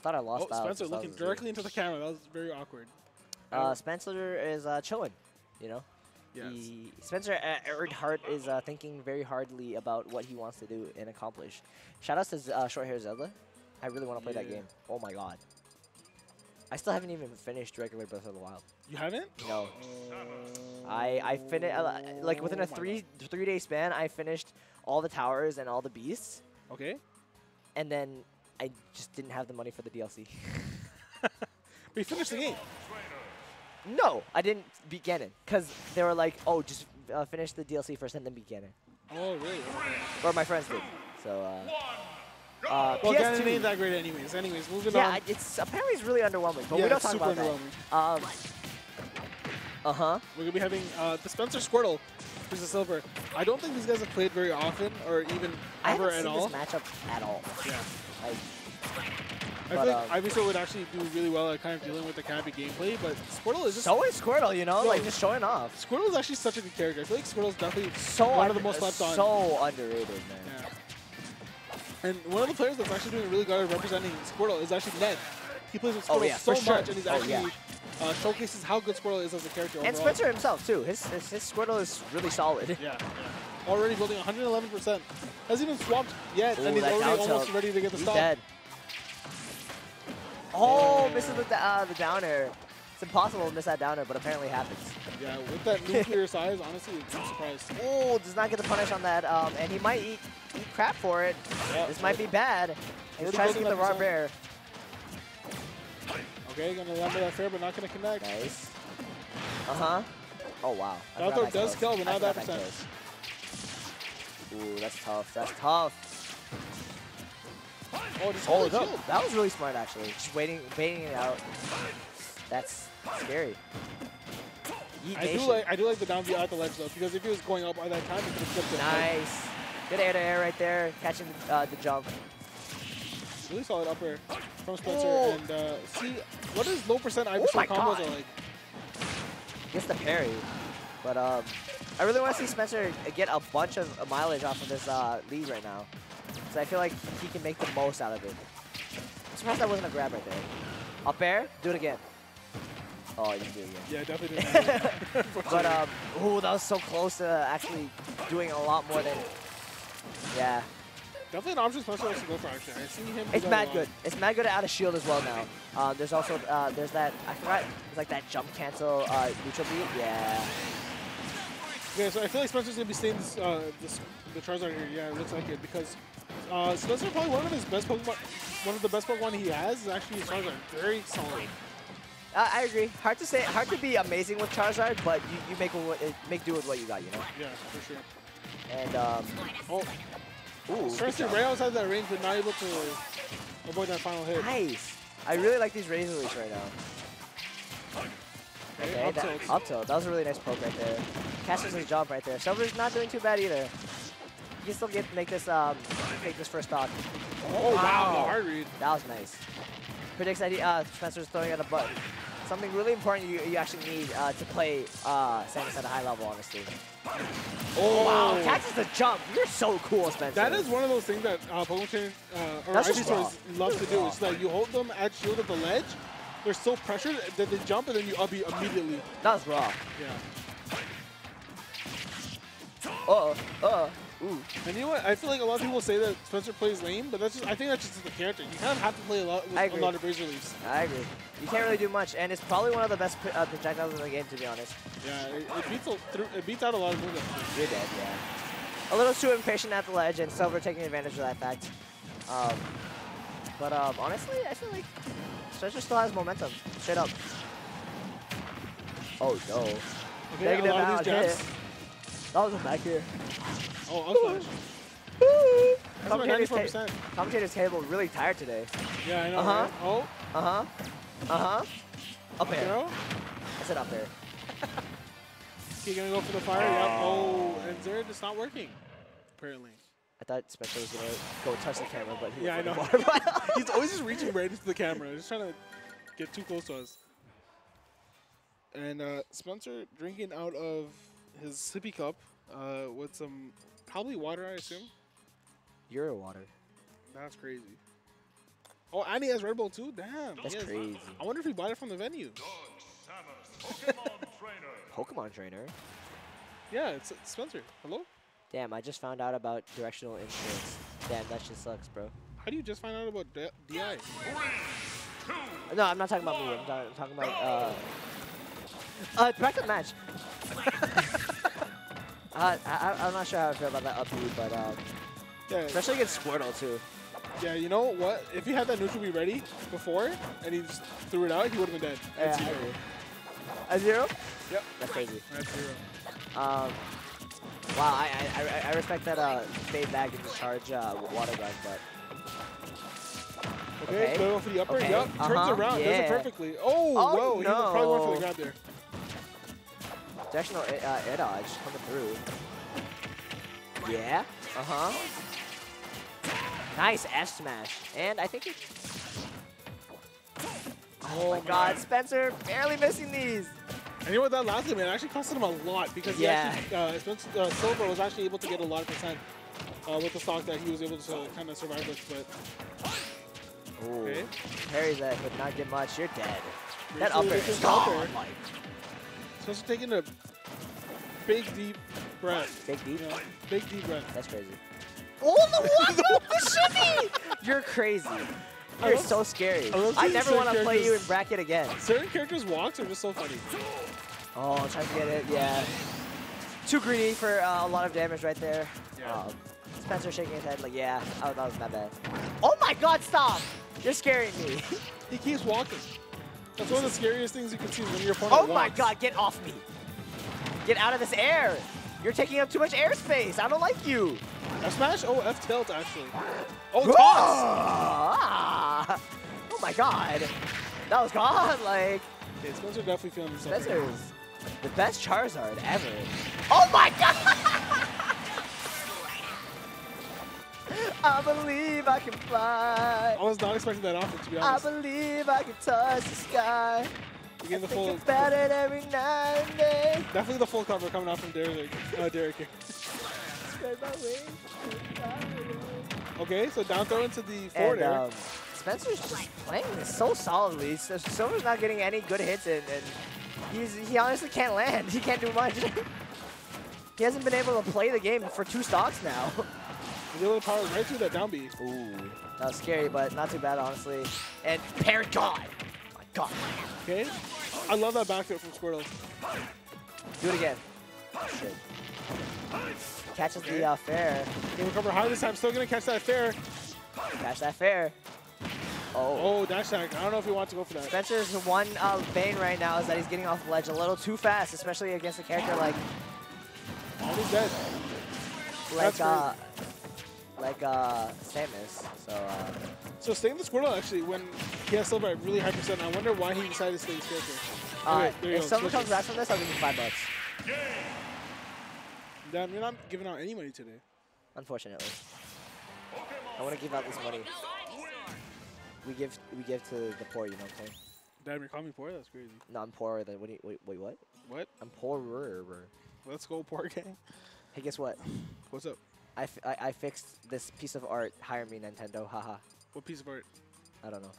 thought I lost Oh, out. Spencer looking directly into the camera. That was very awkward. Uh, Spencer is uh, chilling, you know. yes. He, Spencer uh, Earned Heart is uh, thinking very hardly about what he wants to do and accomplish. Shout out to uh, Short Hair Zelda. I really want to play that game. Oh my god. I still haven't even finished regular Breath of the Wild. You haven't? No. I I finished like within Oh a my three three day span. I finished all the towers and all the beasts, Okay. and then I just didn't have the money for the DLC. But you finished the game. no, I didn't beat Ganon because they were like, oh, just uh, finish the DLC first and then beat Ganon. Oh, really? Okay. Or my friends did. So. Uh, uh, Well, PS2 Ganon ain't that great anyways. Anyways, moving Yeah, on. I- it's apparently it's really underwhelming, but yeah, we don't it's talk super about that. underwhelming. Um. Uh huh. We're gonna be having uh, the Spencer Squirtle versus Silver. I don't think these guys have played very often or even I ever haven't at seen all. this matchup at all. Yeah. Like, I But, feel um, like Ivysaur would actually do really well at kind of dealing with the campy gameplay, but Squirtle is just so is Squirtle, you know, like just showing off. Squirtle is actually such a good character. I feel like Squirtle's definitely So one of the most slept on. So underrated, man. Yeah. And one of the players that's actually doing really good at representing Squirtle is actually Ned. He plays with Squirtle Oh, yeah, so for sure. much, and he's Oh, actually yeah. uh, showcases how good Squirtle is as a character And overall. Spencer himself too. His, his his Squirtle is really solid. Yeah, yeah. Already building 111%. Hasn't even swapped yet, Ooh, and he's already almost tilt. ready to get the He's stop. dead. Oh, misses the, da- uh, the downer. It's impossible to miss that downer, but apparently happens. Yeah, with that nuclear size, honestly, I'm surprised. Oh, does not get the punish on that, um, and he might eat, eat crap for it. Yeah. This might be bad. He Already tries to get the raw bear. Okay, gonna land that fair, but not gonna connect. Nice. Uh huh. Oh wow. Down throw does kill, but not that percent. kills. Ooh, that's tough. That's tough. Oh, just Oh, hold that, shield. that was really smart actually. Just waiting, waiting it out. That's scary. Yeet I do like I do like the down at the ledge though, because if he was going up at that time, he could have flipped it. Nice. Good air to air right there, catching uh, the jump. Really solid up air from Spencer. Oh. And uh, see, what is low percent Oh Ivysaur my combos God. are like? Gets the parry. But um, I really want to see Spencer get a bunch of mileage off of this uh, lead right now. So I feel like he can make the most out of it. I'm surprised that wasn't a grab right there. Up air, do it again. Oh, you can do it again. Yeah, definitely. But um, ooh, that was so close to actually doing a lot more than. Yeah, definitely an option Spencer wants to go for. Actually, I see him. it's mad good. It's mad good out of shield as well now. Um, there's also uh, there's that I forgot. It's like that jump cancel uh, neutral B. Yeah. Yeah, so I feel like Spencer's gonna be staying this, uh, this, the Charizard here. Yeah, it looks like it because uh, Spencer probably one of his best Pokemon, one of the best Pokemon he has is actually Charizard. Very solid. Uh, I agree. Hard to say. Hard to be amazing with Charizard, but you, you make what, uh, make do with what you got. You know. Yeah, for sure. And um, Oh, ooh, Spencer good right job. outside that range, but not able to avoid that final hit. nice. I really like these razor leaves right now. Okay, up that, tilt. up tilt. That was a really nice poke right there. Catches his jump right there. Silver's not doing too bad either. He can still get to make this um take this first stock. Oh wow, Wow. hard read. That was nice. Predicts that he, uh, Spencer's throwing at a button. Something really important you, you actually need uh, to play uh, Samus at a high level, honestly. Oh Wow, catches the jump. You're so cool, Spencer. That is one of those things that uh, Pokemon uh, or That's just Ivysaur raw. loves to do. It's that you hold them at shield at the ledge. They're so pressured that they jump and then you up immediately. That's was raw. Yeah. Uh-oh. Uh-oh. Ooh. And you know what? I feel like a lot of people say that Spencer plays lame, but that's just I think that's just the character. You kind of have to play a lot with a lot of razor leaves. I agree. You can't really do much, and it's probably one of the best uh, projectiles in the game, to be honest. Yeah, it, it beats a, through, it beats out a lot of actually. You're dead, yeah. A little too impatient at the ledge, and Silver taking advantage of that fact. Um, but um, honestly, I feel like Spencer still has momentum. Straight up. Oh no. Okay, Negative out hit. That was a back here. Oh, up smash. Woo! That's about Commentator's, 94%. ta commentator's table really tired today. Yeah, I know. Uh-huh. right? Oh, Uh-huh. Uh-huh. Up there. I said up there. He gonna go for the fire. Yep. Oh, and Zerd is not working. Apparently. I thought Spencer was gonna go touch the camera, but he Yeah, I know. for the water. He's always just reaching right into the camera, just trying to get too close to us. And uh, Spencer drinking out of his sippy cup uh, with some probably water, I assume. Euro water. That's crazy. Oh, and he has Red Bull too? Damn. That's has- crazy. I wonder if he bought it from the venue. Pokemon trainer. Pokemon trainer. Yeah, it's it's Spencer. Hello? Damn, I just found out about directional instruments. Damn, that shit sucks, bro. How do you just find out about D- DI? No, I'm not talking about me. I'm, ta- I'm talking about uh. Uh, back to the match. uh, I, I- I'm not sure how I feel about that up B, but um, Yeah, especially against Squirtle too. yeah, you know what? If he had that neutral be ready before and he just threw it out, he would have been dead. Yeah, At zero. agree. A zero? Yep. That's crazy. That's zero. Um, wow, I, I, I- I respect that uh, fade back into charge uh, water gun, but Okay, Okay. go for the upper. Okay, Yep, turns uh-huh, around, does it perfectly. Oh, Oh, whoa, he probably went for no. the grab there. directional uh, air dodge coming through. Yeah. Uh huh. Nice F smash, and I think it. Oh my God, Spencer barely missing these. And you know what, that last game, it actually costed him a lot because Yeah. he actually, uh, uh, Silver was actually able to get a lot of percent uh, with the stock that he was able to kind of survive with. But Ooh. Okay. Parry that would not get much. You're dead. That Rachel upper with is his upper. gone. Like, Spencer taking a big, deep breath. big deep. You know, big, deep breath. That's crazy. Oh, the what? the shimmy! You're crazy. You're so scary. I I never want to play you in bracket again. Certain characters' walks are just so funny. Oh, trying to get it. Yeah. Too greedy for uh, a lot of damage right there. Yeah. Um, Spencer shaking his head like, yeah, oh, that was my bad. Oh my god, stop! You're scaring me. He keeps walking. That's one of the scariest things you can see when your opponent oh my god, get off me. Get out of this air. You're taking up too much airspace. I don't like you. F smash? Oh, F tilt actually. Oh, toss! Oh my god. That was gone. Like, Okay, Spencer definitely feeling himself. right Spencer's the best Charizard ever. Oh my god! I believe I can fly. I was not expecting that offer, to be honest. I believe I can touch the sky. You get the full, about it every night and day. definitely the full cover coming out from Derek. Uh, Derek here. Spread my wings to fly away. Okay, so down throw into the forward And air. Spencer's just playing this so solidly. So Silver's not getting any good hits and he's he honestly can't land. He can't do much. he hasn't been able to play the game for two stocks now. The other power right through that down B. Ooh, that was scary, but not too bad honestly. And parried God, my God, Okay, I love that back throw from Squirtle. do it again. Shit. Catches the uh, fair. Can recover high this time. Still gonna catch that fair. Catch that fair. Oh. Oh, dash tag. I don't know if he wants to go for that. Spencer's one uh, bane right now is that he's getting off the ledge a little too fast, especially against a character like Almost dead. like That's uh like uh Samus. So uh, So staying with Squirtle actually, when he has Silver at really high percent, I wonder why he decided to stay this character. uh Okay, there you if someone comes back from this, I'll give you five bucks. Damn, you're not giving out any money today. Unfortunately, I want to give out this money. We give we give to the poor. You know what I'm saying? Damn, you're calling me poor? That's crazy. No, I'm poorer than. What? Do you, wait, wait, what? What? I'm poorer. Let's go, poor gang. Hey, guess what? What's up? I, I, I fixed this piece of art. Hire me, Nintendo. Haha. What piece of art? I don't know.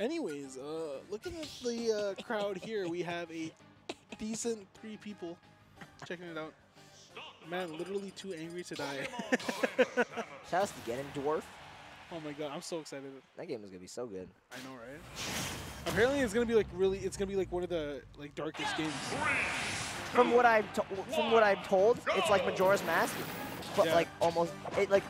Anyways, uh, looking at the uh, crowd here, we have a decent three people checking it out. Man, literally too angry to die. Shout out to Ganondorf. Oh my god, I'm so excited. That game is gonna be so good. I know, right? Apparently, it's gonna be like really. It's gonna be like one of the like darkest games. From what I'm to- from what I'm told, it's like Majora's Mask, but Yeah. like almost it like.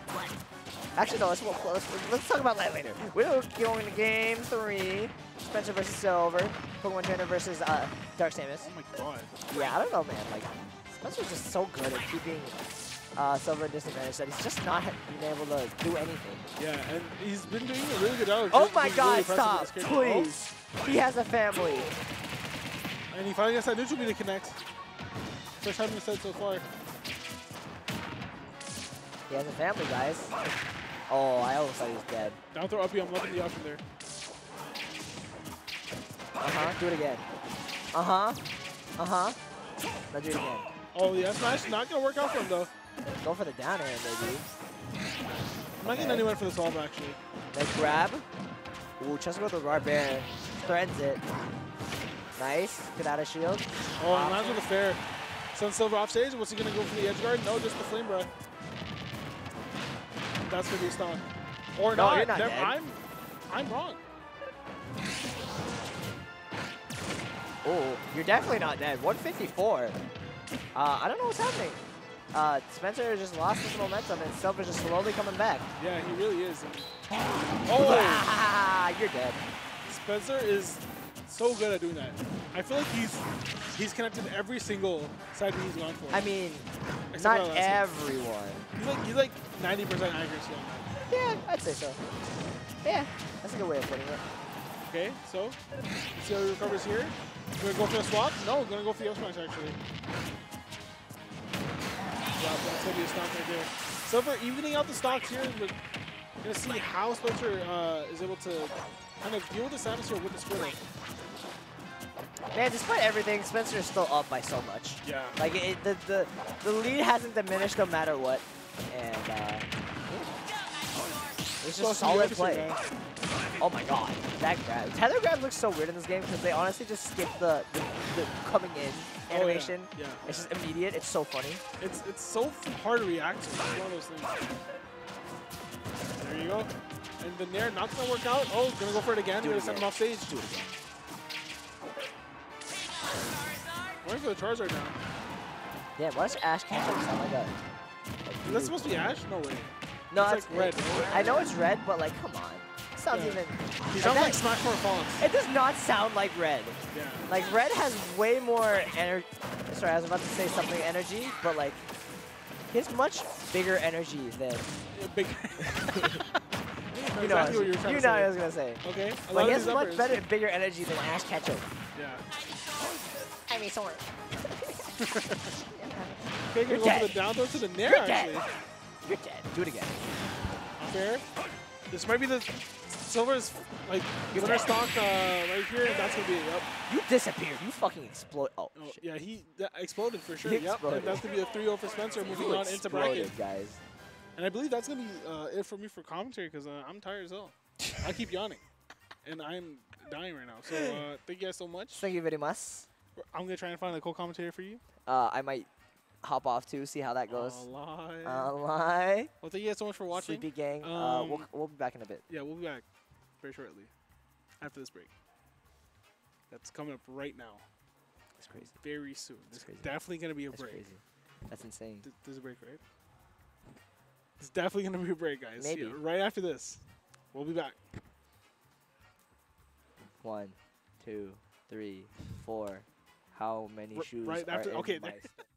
Actually, no. Let's, let's let's talk about that later. We're going to game three. Spencer versus Silver. Pokemon Trainer versus uh, Dark Samus. Oh my god. Yeah, I don't know, man. Like Spencer's just so good at keeping uh, Silver disadvantage that he's just not been able to do anything. Yeah, and he's been doing a really good job. Oh my God! really Stop. Oh, please. He has a family. and he finally gets that neutral B to connect. First time the set so far. He has a family, guys. Oh, I almost thought he was dead. Down throw up I'm loving the option there. Uh-huh. Do it again. Uh-huh. Uh-huh. Now do it again. Oh, S smash not gonna work out for him though. Go for the down air, baby. I'm not getting anyone for the solve actually. Nice grab. Ooh, Chester with the Barbarian. Threatens it. Nice. Get out of shield. Oh, and lands with a fair. Sun Silver off stage. What's he gonna go for the edge guard? No, just the flame breath. That's gonna be a stun. Or No, not. you're not. I'm, I'm wrong. Oh, you're definitely not dead. 154. Uh, I don't know what's happening. Uh, Spencer just lost his momentum and Silver's just slowly coming back. Yeah, he really is. Oh, Ah, you're dead. Spencer is so good at doing that. I feel like he's he's connected every single side he's gone for. I mean, Except not for one. everyone. He's like he's like 90% accuracy on that. Yeah, I'd say so. Yeah, that's a good way of putting it. Okay, so see how he recovers here. Gonna go for the swap? No, gonna go for the up smash actually. Yeah, that's gonna be a stock right there. Silver evening out the stocks here, we're gonna see how Spencer uh, is able to kind of deal with this atmosphere with the Squirtle. Man, despite everything, Spencer is still up by so much. Yeah. Like it, the the the lead hasn't diminished no matter what, and uh, it's just solid play. Oh my god, that grab. Tether grab looks so weird in this game because they honestly just skip the, the, the coming in Oh, yeah, animation. Yeah. It's just immediate. It's so funny. It's it's so hard to react to. It's one of those things. There you go. And the Nair not gonna work out. Oh, gonna go for it again. Do it gonna send him off stage. Do it again. Going for the Charizard now. Yeah, why does Ash Ketchum sound like a? Is that supposed to be Ash? No way. No, it's like red. I know it's red, but like, come on. It sounds Yeah. even. He like sounds that- like Smash 4 Fox. It does not sound like red. Yeah. Like red has way more energy. Sorry, I was about to say something energy, but like, he has much bigger energy than Yeah, Big. you know. exactly what you were trying you to know what I was gonna say. Okay. A Like lot he has these much uppers. better, bigger energy than Ash Ketchum. Yeah. I mean, sorry. Okay, gonna You're go dead. for the down throw to the Nair You're dead. actually. You're dead. Do it again. Fair. This might be the Silver's like You're winner stock uh, right here. and That's gonna be it. Yep. You disappeared. You fucking explode. Oh, Oh, shit. yeah, he exploded for sure. He Yep. exploded. And that's gonna be a 3-0 for Spencer moving You on into bracket. guys. And I believe that's gonna be uh, it for me for commentary because uh, I'm tired as hell. I keep yawning, and I'm dying right now. So uh, thank you guys so much. Thank you very much. I'm gonna try and find a co-commentator for you. Uh, I might hop off too, see how that goes. Oh, lie. Uh, lie. well, thank you guys so much for watching. Sleepy gang. uh, we'll, Um, we'll be back in a bit. Yeah, we'll be back very shortly after this break. That's coming up right now, That's crazy. very soon. That's There's crazy. definitely gonna be a That's break. crazy. That's insane. Th- There's a break, right? It's definitely gonna be a break, guys. Maybe. Yeah, right after this, we'll be back. One, two, three, four. How many R- shoes right are in okay, my